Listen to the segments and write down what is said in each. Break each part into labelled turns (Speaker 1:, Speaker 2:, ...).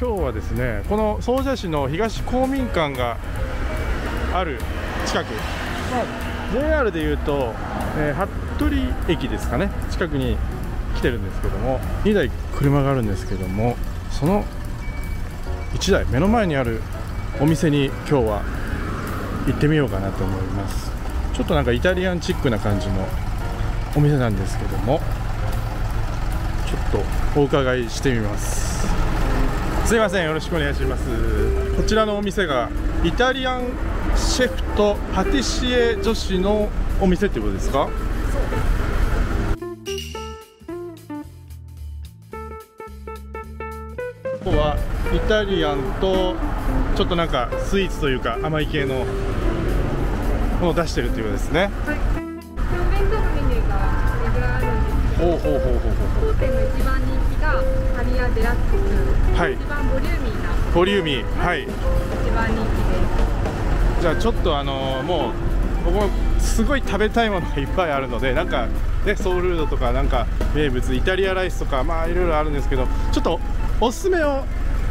Speaker 1: 今日はですねこの総社市の東公民館がある近く、まあ、JR でい。うと、えー、服部駅ですかね。近くに来てるんですけども。2台車があるんですけどもその1台目の前にあるお店に今日は行ってみようかなと思います。ちょっとなんかイタリアンチックな感じのお店なんですけどもちょっとお伺いしてみますすいませんよろしくお願いしますこちらのお店がイタリアンシェフとパティシエ女子のお店ってことですか？ここはイタリアンとちょっとなんかスイーツというか甘い系のものを出してるということですね
Speaker 2: はい。
Speaker 1: ほうほうほうほうほう
Speaker 2: 当店の一番人気がカリアデラックス、
Speaker 1: はい。
Speaker 2: 一番ボリューミーな
Speaker 1: ボリューミー。はい。
Speaker 2: 一番人気
Speaker 1: じゃあちょっとあのもう僕もすごい食べたいものがいっぱいあるのでなんかねソウルードとかなんか名物イタリアライスとかまあいろいろあるんですけどちょっとおすすめを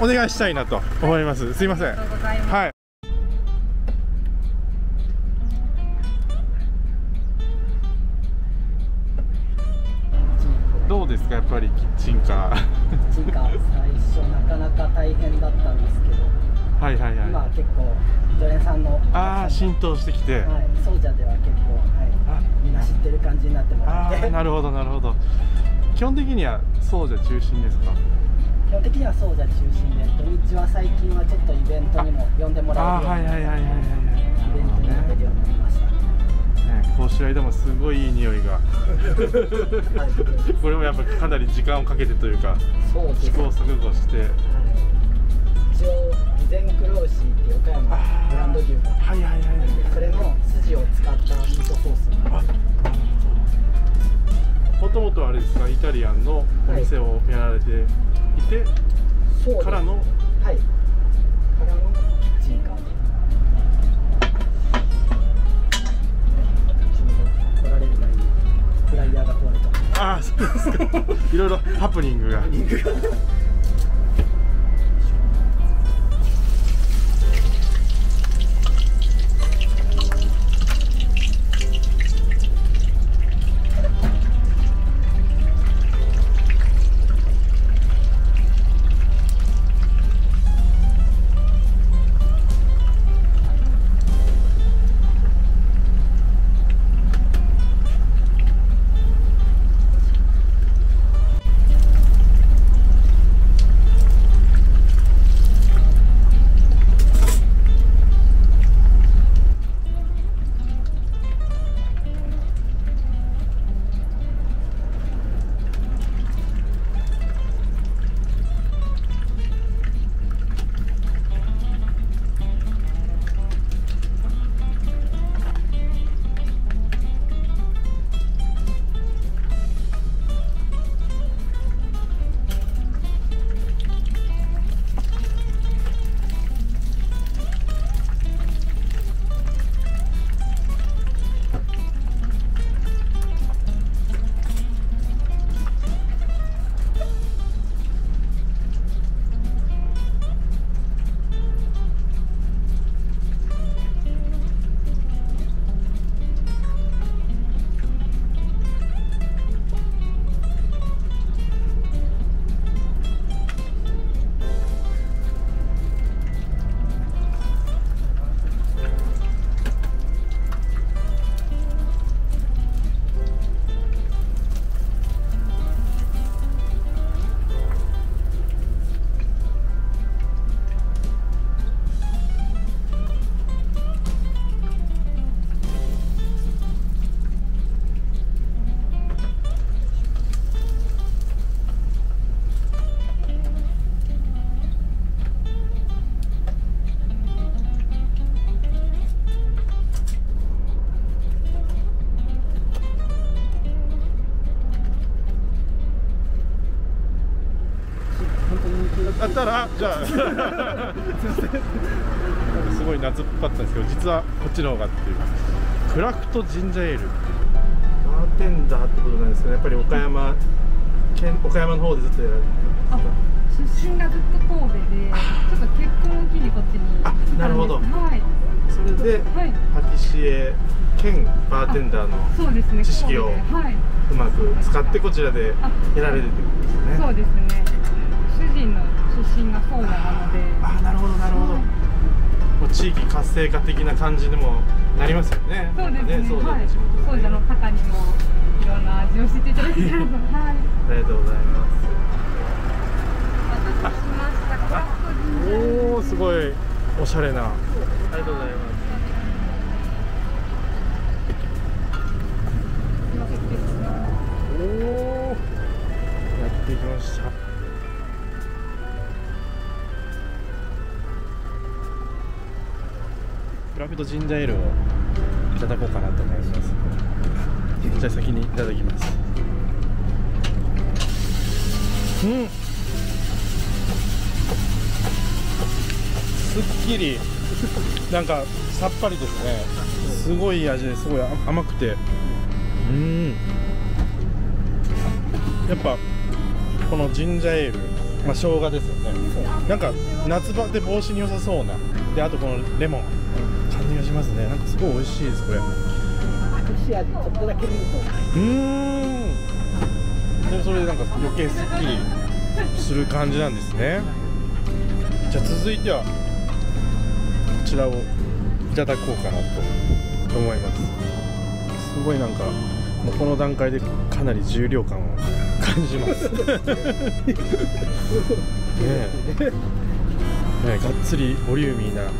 Speaker 1: お願いしたいなと思います。すいません。
Speaker 2: です。ありがとうございます。
Speaker 1: はいどうですかやっぱりキッチンカー
Speaker 3: キッチンカー最初なかなか大変だったんですけど。
Speaker 1: はいはいはい。
Speaker 3: 今は結構常連さんの
Speaker 1: ああ浸透してきて、
Speaker 3: はい、ソージャでは結構、は
Speaker 1: あ
Speaker 3: い、みんな知ってる感じになってもら
Speaker 1: あ
Speaker 3: って
Speaker 1: あなるほどなるほど。基本的にはそうじゃ中心ですか？
Speaker 3: 基本的にはソージャ中心で土日は最近はちょっとイベントにも呼んでもらえるように
Speaker 1: はいはいはいはいはい
Speaker 3: イベントに呼べるようになりました、
Speaker 1: ね、講習間もすごいいい匂いが。
Speaker 3: はい、
Speaker 1: これもやっぱかなり時間をかけてというか試行錯誤して。
Speaker 3: はい。一応備前黒牛っていう岡山のブランド牛が
Speaker 1: はいはいはいはい。
Speaker 3: それの筋を使ったミートソース
Speaker 1: あもともとあれですか？イタリアンのお店をやられていて、
Speaker 3: はいからの
Speaker 1: ハプニングが。らじゃあ。すいませんなんかすごい夏っぽかったんですけど実はこっちの方がっていう。クラフトジンジャーエールっていう。バーテンダーってことなんですけどやっぱり岡山県岡山の方でずっとやられてるんですか？
Speaker 2: 出身がずっと神戸で、
Speaker 1: ほど。
Speaker 2: はい。
Speaker 1: それで
Speaker 2: はい。
Speaker 1: パティシエ兼バーテンダーの
Speaker 2: そうですね。
Speaker 1: 知識を
Speaker 2: う
Speaker 1: まく使ってこちらで
Speaker 2: あ
Speaker 1: やられるということですね。
Speaker 2: そうですね。主人の出身がそうなので。
Speaker 1: あなるほどなるほど、もう地域活性化的な感じにもなりますよね。
Speaker 2: そうですね。
Speaker 1: そう
Speaker 2: はい。
Speaker 1: 地元
Speaker 2: そうじゃの方にもいろんな味を知っていただけたら。と はい
Speaker 1: ありがとうございます。
Speaker 2: お待たせしました。クラフト
Speaker 1: おおすごい。おしゃれな。ありがとうござい。ますおおやってきましたクラフトジンジャーエールをいただこうかなと思います。じゃあ先にいただきます。うん。すっきり。なんかさっぱりですね。すごい味ですごい甘くて。うん。やっぱこのジンジャーエール。まあ生姜ですよね。なんか夏バテ防止に良さそうな。であとこのレモン。感じがしますね。なんかすごい美味しいですこれ。う
Speaker 3: 隠し味ちょっとだけ見ると
Speaker 1: ーん。でそれでなんか余計すっきりする感じなんですね。じゃあ続いてはこちらをいただこうかなと思います。すごいなんかもうこの段階でかなり重量感を感じます。ねえ。ねえがっつりボリューミーな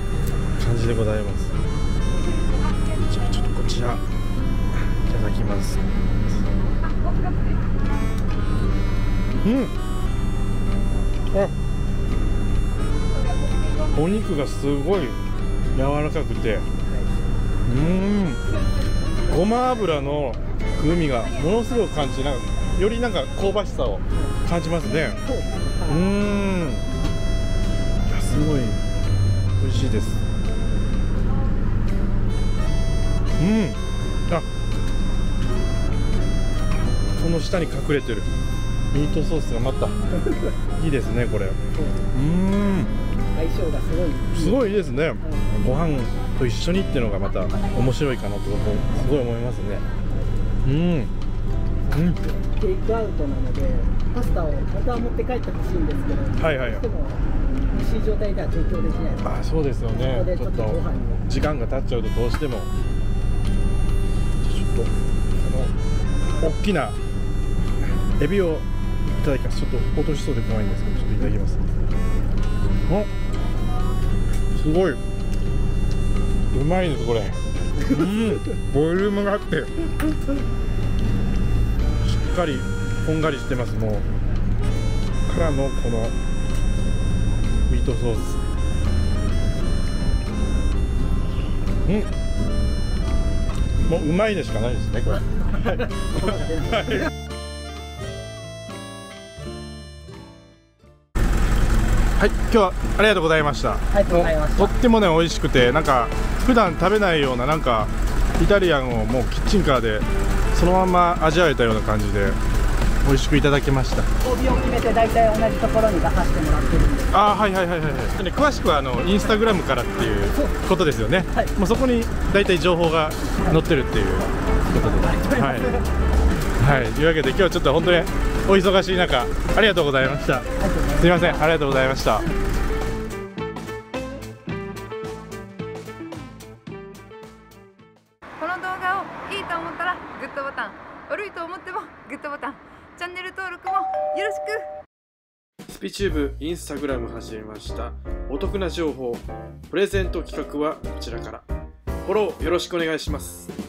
Speaker 1: 感じでございます。じゃあちょっとこちらいただきます。うん。あ。お肉がすごい柔らかくて。うーん。ごま油の風味がものすごく感じなんかよりなんか香ばしさを感じますね。
Speaker 3: そう
Speaker 1: ん。いやすごい美味しいですうん。あこの下に隠れてる。ミートソースがまた。いいですねこれ。うーん。
Speaker 3: 相性がすごい。
Speaker 1: すごいいいですね。ご飯と一緒にっていうのがまた面白いかなと僕すごい思いますね。うん。うん。
Speaker 3: テイクアウトなのでパスタを本当は持って帰ってほしいんですけど
Speaker 1: はいはいはい。
Speaker 3: どうしても美味しい状態では提供できない。ので
Speaker 1: あそうですよね。
Speaker 3: ちょっとご飯に
Speaker 1: 時間が経っちゃうとどうしてもとこの大きなエビをいただきます。ちょっと落としそうで怖いんですけどちょっといただきます。あすごい。うまいですこれ。うん。ボリュームがあって。しっかりこんがりしてますもう。からのこのミートソース。うんもううまいでしかないですねこれ。はい。今日はありがとうございました。
Speaker 3: ありがとうございました。
Speaker 1: とってもね美味しくてなんか普段食べないようななんかイタリアンをもうキッチンカーでそのまま味わえたような感じで美味しくいただきました。
Speaker 3: 帯を決めて大体同じところに出させてもらってるんで
Speaker 1: あーはいはいはいはい詳しくはあのインスタグラムからっていうことですよね、
Speaker 3: はい
Speaker 1: もうそこに大体情報が載ってるっていうことで。はい、はい、というわけで今日はちょっと本当にお忙しい中ありがとうございました。す。みません。ありがとうございました。
Speaker 4: この動画をいいと思ったらグッドボタン。悪いと思ってもグッドボタンチャンネル登録もよろしく。
Speaker 1: スピチューブインスタグラム始めました。お得な情報プレゼント企画はこちらから。フォローよろしくお願いします。